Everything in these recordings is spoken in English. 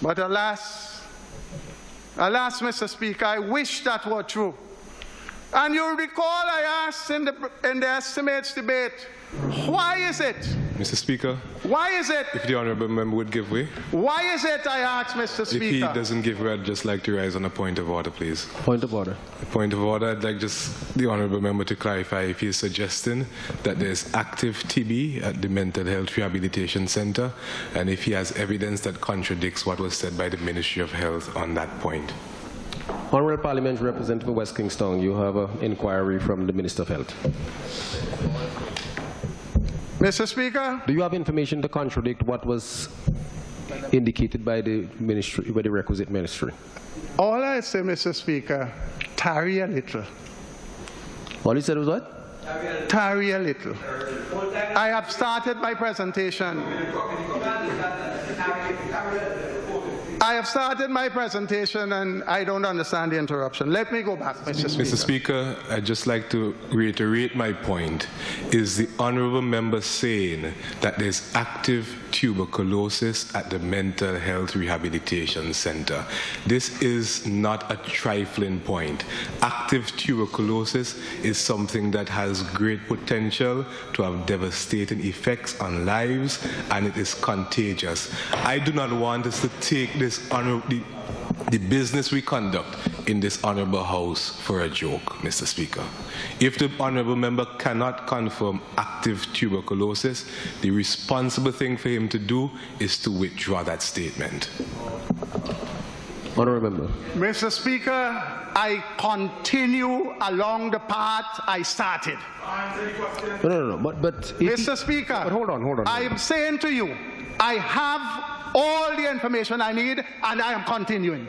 But alas, alas, Mr. Speaker, I wish that were true. And you'll recall I asked in the, in the estimates debate, why is it? Mr. Speaker, Why is it? if the honourable member would give way. Why is it, I asked Mr. Speaker. If he doesn't give way, I'd just like to rise on a point of order, please. Point of order. Point of order, I'd like just the honourable member to clarify if he's suggesting that there's active TB at the Mental Health Rehabilitation Centre and if he has evidence that contradicts what was said by the Ministry of Health on that point. Honorable Parliamentary Representative West Kingstown, you have an inquiry from the Minister of Health. Mr. Speaker, Do you have information to contradict what was indicated by the ministry, by the requisite ministry? all I say, Mr. Speaker, tarry a little. All you said was what? Tarry a little. I have started my presentation. I have started my presentation and I don't understand the interruption. Let me go back, Mr. Speaker. Mr. Speaker, I'd just like to reiterate my point. Is the honourable member saying that there's active tuberculosis at the Mental Health Rehabilitation Centre? This is not a trifling point. Active tuberculosis is something that has great potential to have devastating effects on lives and it is contagious. I do not want us to take this honour- the, the business we conduct in this honourable house for a joke, Mr. Speaker. If the honourable member cannot confirm active tuberculosis, the responsible thing for him to do is to withdraw that statement. Honorable member. Mr. Speaker, I continue along the path I started. No, no, no. But, but Mr. you- Speaker, But hold on, hold on. I am saying to you, I have all the information I need and I am continuing.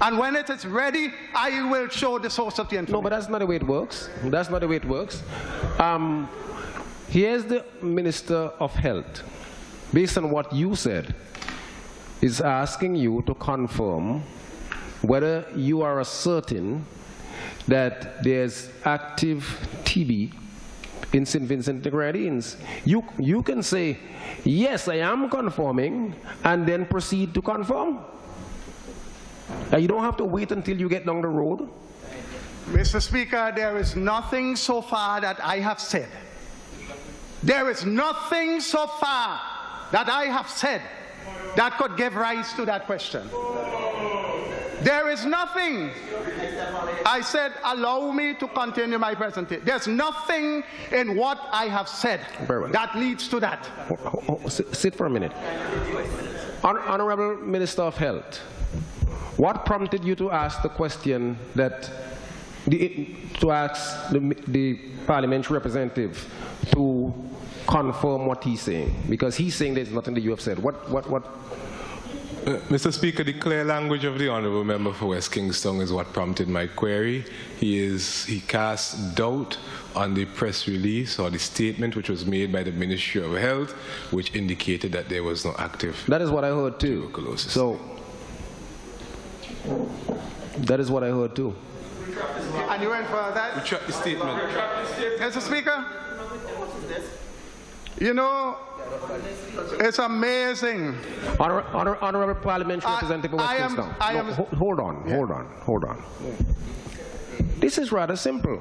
And when it is ready, I will show the source of the information. No, but that's not the way it works. That's not the way it works. Um, here's the Minister of Health, based on what you said, is asking you to confirm whether you are asserting that there's active TB in St. Vincent the Grenadines. You, you can say, yes, I am conforming, and then proceed to conform. And you don't have to wait until you get down the road. Mr. Speaker, there is nothing so far that I have said. There is nothing so far that I have said that could give rise to that question. There is nothing. I said, allow me to continue my presentation. There's nothing in what I have said that leads to that. Ho- ho- ho- Sit sit for a minute. Hon- Honorable Minister of Health, what prompted you to ask the question that, the, to ask the, the parliamentary representative to confirm what he's saying? Because he's saying there's nothing that you have said. What, what, what, Uh, Mr. Speaker, the clear language of the honourable member for West Kingstown is what prompted my query. He is he casts doubt on the press release or the statement which was made by the Ministry of Health, which indicated that there was no active that is what I heard too. tuberculosis. So, that is what I heard too. And you went for that? Retract the statement. Mr. Speaker, you know, it's amazing. Honor, honor, honorable Parliamentary I- Representative West I am- I am- ho- hold on, hold on, hold on. This is rather simple.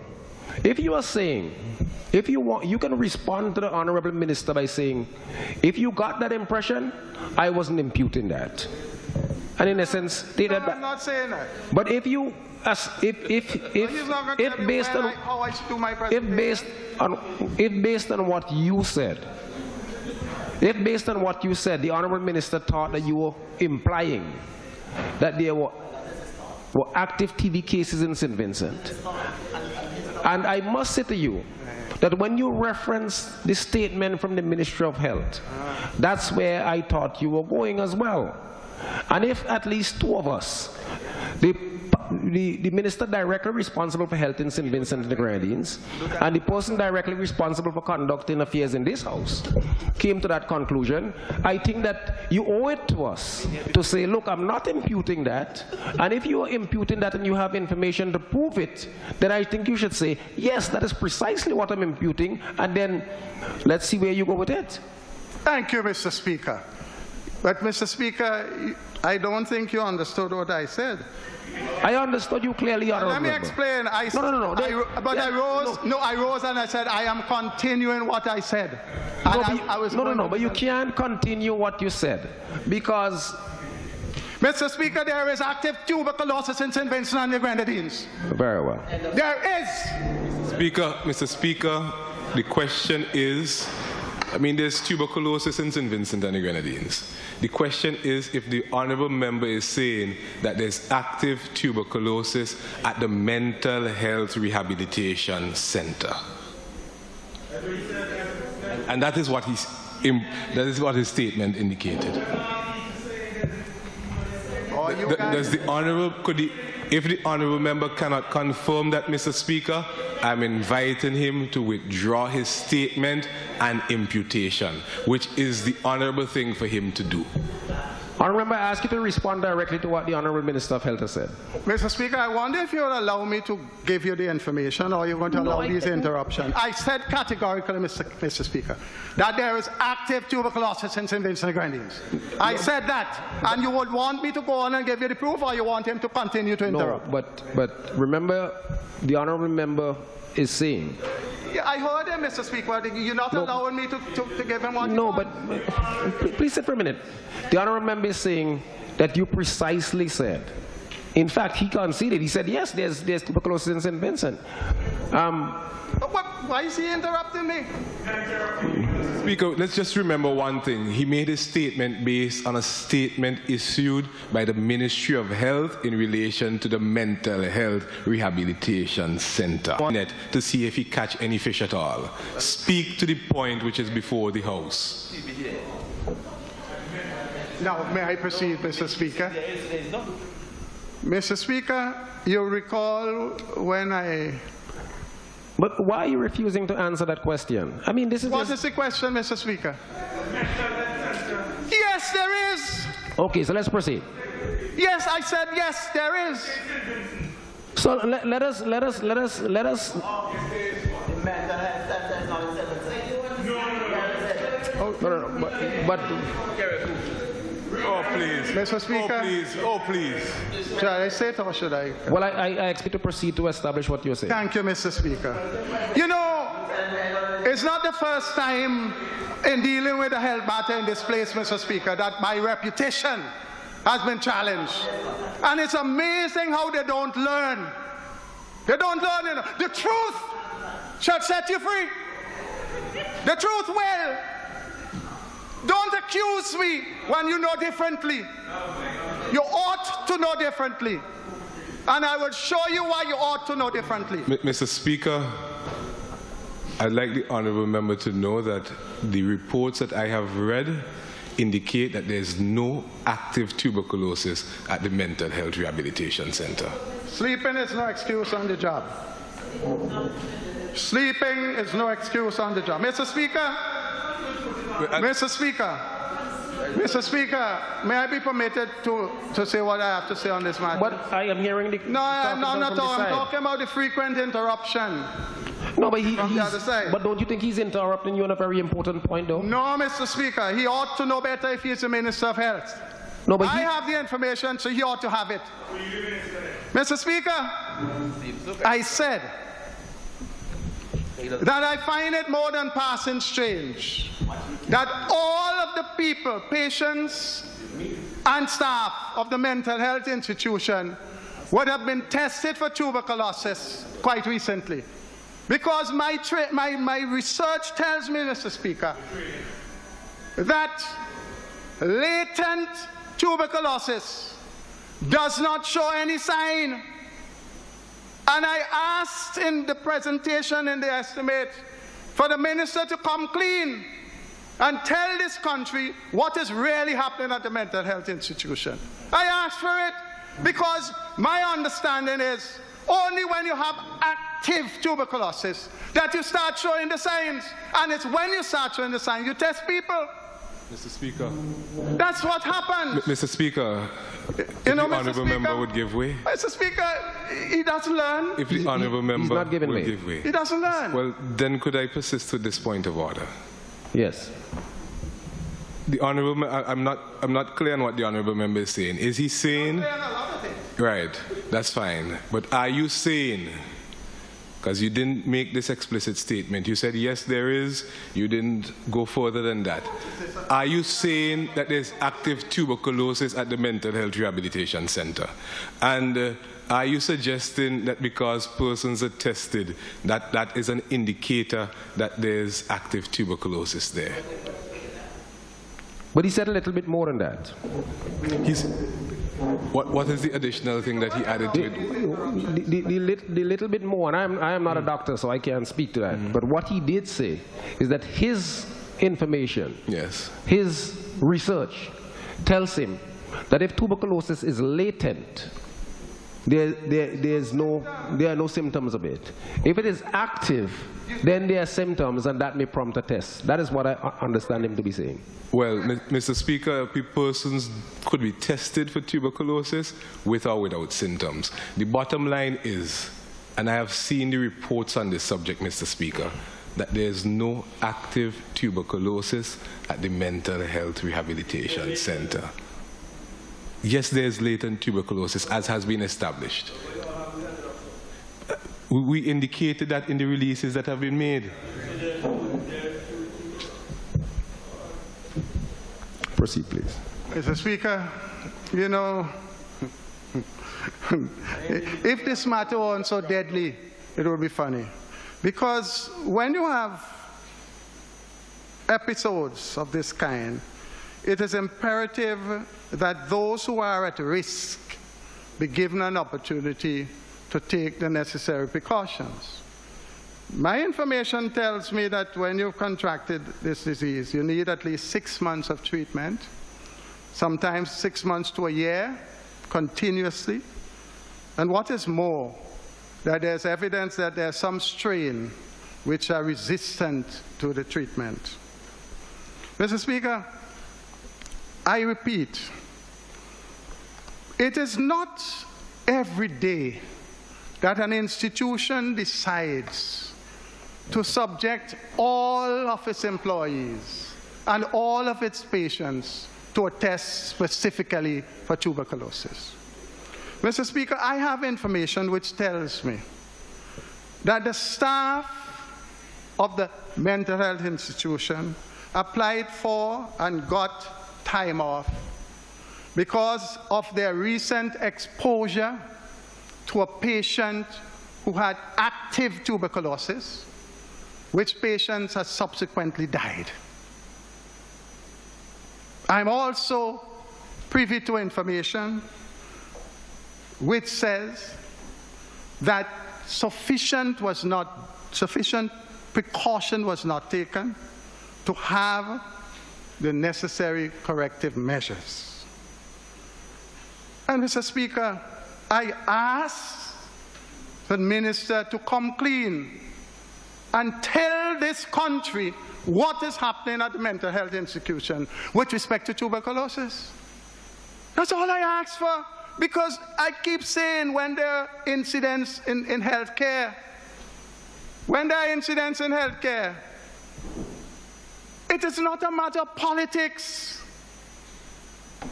If you are saying, if you want, you can respond to the honorable minister by saying, if you got that impression, I wasn't imputing that. And in essence, take No, that I'm not saying that. But if you, as if if if He's not going to if based on I, I should do my if based on if based on what you said, if based on what you said, the honorable minister thought that you were implying that there were, were active TB cases in St. Vincent. And I must say to you that when you reference the statement from the Ministry of Health, that's where I thought you were going as well. And if at least two of us, the the, the minister directly responsible for health in St. Vincent and the Grenadines, and the person directly responsible for conducting affairs in this house came to that conclusion, I think that you owe it to us to say, look, I'm not imputing that, and if you are imputing that and you have information to prove it, then I think you should say, yes, that is precisely what I'm imputing, and then let's see where you go with it. Thank you, Mr. Speaker. But, Mr. Speaker, I don't think you understood what I said. I understood you clearly, Honorable Let me Member. explain. I, No, no, no, no. I They- ro- but I rose. No. I rose and I said I am continuing what I said. No, And but I- you- I was no, no, no, but you can't continue what you said because, Mr. Speaker, there is active tuberculosis in St. Vincent and the Grenadines. very well. There is. Speaker, Mr. Speaker, the question is, I mean, there's tuberculosis in St. Vincent and the Grenadines. The question is if the honorable member is saying that there's active tuberculosis at the Mental Health Rehabilitation Center. And that is what he's, that is what his statement indicated. Or you Th- guys- Does the honorable, could the, if the honorable member cannot confirm that, Mr. Speaker, I'm inviting him to withdraw his statement and imputation, which is the honorable thing for him to do. Honorable Member, I ask you to respond directly to what the Honorable Minister of Health has said. Mr. Speaker, I wonder if you'll allow me to give you the information or you're going to allow I these interruptions. I said categorically, Mr. Mr. Speaker, that there is active tuberculosis in St. Vincent and the Grenadines. I said that. And you would want me to go on and give you the proof or you want him to continue to No, interrupt? but, but remember, the Honorable Member is saying, Yeah, I heard him, Mr. Speaker. You're not No. allowing me to, to, to give him what no, but, but please sit for a minute. The Honorable Member is saying that you precisely said, in fact, he conceded. He said, yes, there's, there's tuberculosis in St. Vincent. Um, But what, why is he interrupting me? Speaker, let's just remember one thing. He made a statement based on a statement issued by the Ministry of Health in relation to the Mental Health Rehabilitation Center to see if he catch any fish at all. Speak to the point which is before the House. Now, may I proceed, Mr. Speaker? Mr. Speaker, you recall when I... but why are you refusing to answer that question? I mean, this is What just- is the question, Mr. Speaker? Yes, there is. Okay, so let's proceed. Yes, I said yes, there is. So let, let us, let us, let us, let us, oh, no, no, no, but, but Oh, please. Mr. Speaker. Oh, uh? please. Oh, please. Should I say it or should I? well, I, I, I expect to proceed to establish what you're saying. Thank you, Mr. Speaker. You know, it's not the first time in dealing with a health matter in this place, Mr. Speaker, that my reputation has been challenged. And it's amazing how they don't learn. They don't learn. You know. The truth shall set you free. The truth will. Don't accuse me when you know differently. You ought to know differently. And I will show you why you ought to know differently. M- Mr. Speaker, I'd like the honorable member to know that the reports that I have read indicate that there's no active tuberculosis at the Mental Health Rehabilitation Center. Sleeping is no excuse on the job. Sleeping is no excuse on the job. Mr. Speaker, Uh, Mr. Speaker, Mr. Speaker, may I be permitted to, to say what I have to say on this matter? But I am hearing the. no, I- talking no, from not this. I'm talking about the frequent interruption. No, but he, from the he's- other side. But don't you think he's interrupting you on a very important point, though? No, Mr. Speaker, he ought to know better if he's the Minister of Health. No, but I he, have the information, so he ought to have it. Mr. Speaker, I said that I find it more than passing strange that all of the people, patients, and staff of the mental health institution would have been tested for tuberculosis quite recently. Because my, my, my research tells me, Mr. Speaker, that latent tuberculosis does not show any sign. And I asked in the presentation in the estimate for the minister to come clean and tell this country what is really happening at the mental health institution. I ask for it because my understanding is only when you have active tuberculosis that you start showing the signs. And it's when you start showing the signs you test people. Mr. Speaker. That's what happened. Mr. Speaker, if You know, the honorable Speaker- member would give way. Mr. Speaker, he doesn't learn. If the honorable member not would way. give way. He doesn't learn. Well, then could I persist with this point of order? Yes. The honorable, I- I'm not, I'm not clear on what the honorable member is saying. Is he saying? Right, that's fine. But are you saying, because you didn't make this explicit statement, you said yes, there is, you didn't go further than that. Are you saying that there's active tuberculosis at the Mental Health Rehabilitation Center? And uh, are you suggesting that because persons are tested, that that is an indicator that there's active tuberculosis there? But he said a little bit more than that. He's, what, what is the additional thing that he added to it? The, the, the, lit, the little bit more, and I'm, I am not a hmm. doctor, so I can't speak to that. Hmm. But what he did say is that his information, Yes. his research, tells him that if tuberculosis is latent, there, there, there's no, there are no symptoms of it. If it is active, then there are symptoms, and that may prompt a test. That is what I understand him to be saying. Well, Mr. Speaker, pe- persons could be tested for tuberculosis with or without symptoms. The bottom line is, and I have seen the reports on this subject, Mr. Speaker, that there's no active tuberculosis at the Mental Health Rehabilitation Center. Yes, there's latent tuberculosis, as has been established. Uh, We we indicated that in the releases that have been made. Proceed, please. Mr. Speaker, you know, if this matter weren't so deadly, it would be funny. Because when you have episodes of this kind, it is imperative that those who are at risk be given an opportunity to take the necessary precautions. My information tells me that when you've contracted this disease, you need at least six months of treatment, sometimes six months to a year, continuously. And what is more, that there's evidence that there's some strain which are resistant to the treatment. Mr. Speaker, I repeat, it is not every day that an institution decides to subject all of its employees and all of its patients to a test specifically for tuberculosis. Mr. Speaker, I have information which tells me that the staff of the mental health institution applied for and got time off because of their recent exposure to a patient who had active tuberculosis, which patient has subsequently died. I'm also privy to information which says that sufficient was not sufficient precaution was not taken to have the necessary corrective measures. And Mr. Speaker, I ask the minister to come clean and tell this country what is happening at the mental health institution with respect to tuberculosis. That's all I ask for because I keep saying when there are incidents in, in healthcare, when there are incidents in healthcare, it is not a matter of politics.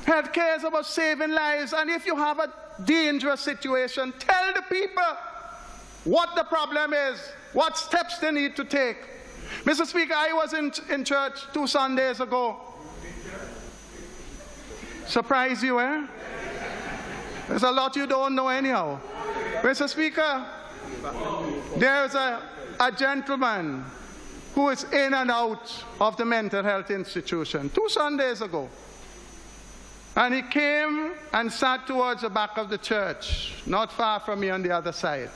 Healthcare is about saving lives, and if you have a dangerous situation, tell the people what the problem is, what steps they need to take. Mr. Speaker, I was in, in church two Sundays ago. Surprise you, eh? There's a lot you don't know anyhow. Mr. Speaker, there's a, a gentleman who is in and out of the mental health institution two Sundays ago. And he came and sat towards the back of the church, not far from me on the other side.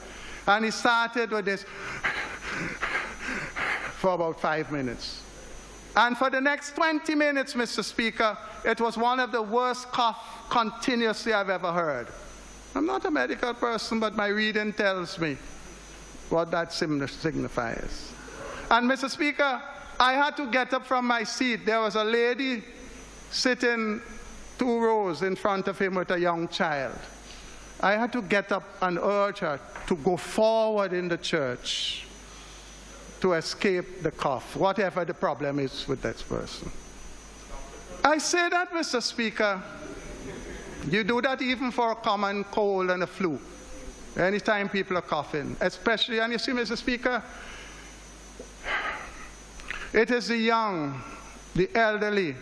And he started with this for about five minutes. And for the next 20 minutes, Mr. Speaker, it was one of the worst cough continuously I've ever heard. I'm not a medical person, but my reading tells me what that signifies. And Mr. Speaker, I had to get up from my seat. There was a lady sitting two rows in front of him with a young child. I had to get up and urge her to go forward in the church to escape the cough, whatever the problem is with that person. I say that, Mr. Speaker. You do that even for a common cold and a flu. Anytime people are coughing, especially, and you see, Mr. Speaker, it is the young, the elderly,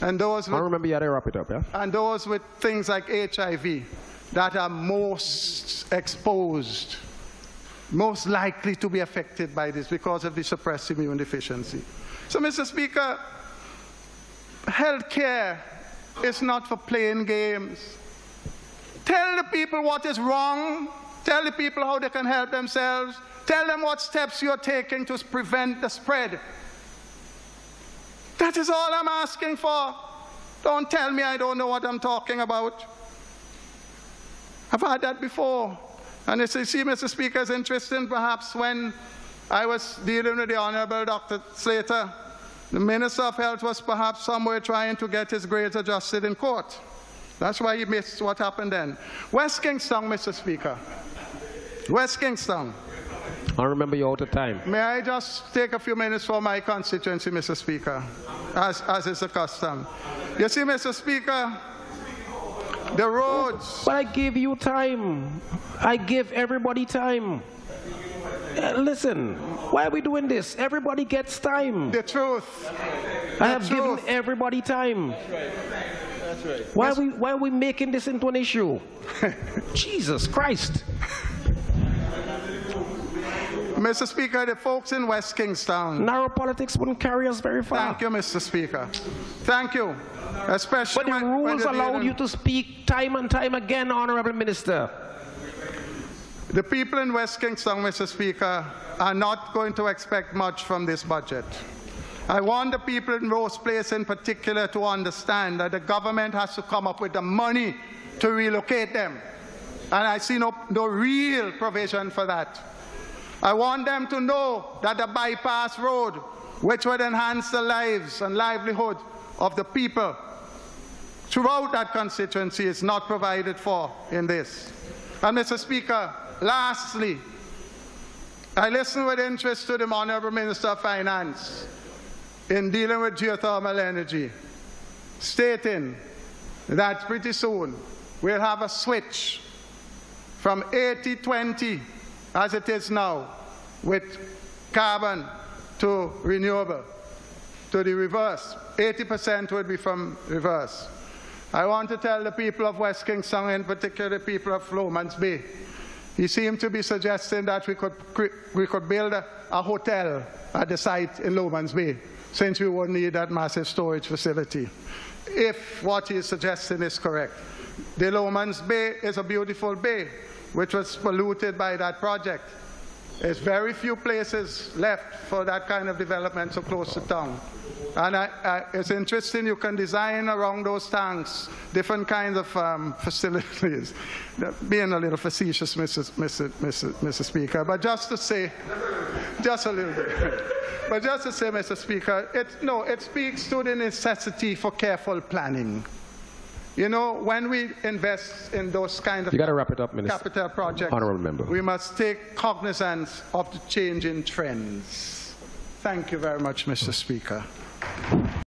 and those I remember you had to wrap it up, yeah? and those with things like HIV that are most exposed, most likely to be affected by this because of the suppressed immune deficiency. So, Mr. Speaker, health care is not for playing games. Tell the people what is wrong. Tell the people how they can help themselves. Tell them what steps you're taking to prevent the spread. That is all I'm asking for. Don't tell me I don't know what I'm talking about. I've had that before. And you see, Mr. Speaker, it's interesting perhaps when I was dealing with the Honorable Dr. Slater, the Minister of Health was perhaps somewhere trying to get his grades adjusted in court. That's why he missed what happened then. West Kingstown, Mr. Speaker. West Kingstown. I remember you all the time. May I just take a few minutes for my constituency, Mr. Speaker, as, as is the custom. You see, Mr. Speaker, the roads, But I give you time. I give everybody time. Uh, listen, why are we doing this? Everybody gets time. the truth. The I have given everybody time. That's right. That's right. Why are, we, why are we making this into an issue? Jesus Christ. Mr. Speaker, the folks in West Kingstown. Narrow politics wouldn't carry us very far. Thank you, Mr. Speaker. Thank you. Especially But the when, when rules they're allowed you to speak time and time again, Honorable Minister. The people in West Kingstown, Mr. Speaker, are not going to expect much from this budget. I want the people in Rose Place in particular to understand that the government has to come up with the money to relocate them. And I see no, no real provision for that. I want them to know that the bypass road, which would enhance the lives and livelihood of the people throughout that constituency, is not provided for in this. And Mr. Speaker, lastly, I listened with interest to the Honorable Minister of Finance in dealing with geothermal energy, stating that pretty soon we'll have a switch from 80-20 as it is now with carbon to renewable to the reverse. 80% would be from reverse. I want to tell the people of West Kingstown, in particular the people of Lowmans Bay, he seemed to be suggesting that we could, we could build a, a hotel at the site in Lowmans Bay, since we would need that massive storage facility. If what he is suggesting is correct. The Lowmans Bay is a beautiful bay, which was polluted by that project. There's very few places left for that kind of development so close to town. And I, I, it's interesting, you can design around those tanks different kinds of um, facilities. Being a little facetious, Mr. Mr. Mr. Mr. Speaker, but just to say, just a little bit. But just to say, Mr. Speaker, it, no, it speaks to the necessity for careful planning. You know, when we invest in those kind of You got to wrap it up, Minister. capital projects, Honourable member. we must take cognizance of the changing trends. Thank you very much, Mr. Speaker.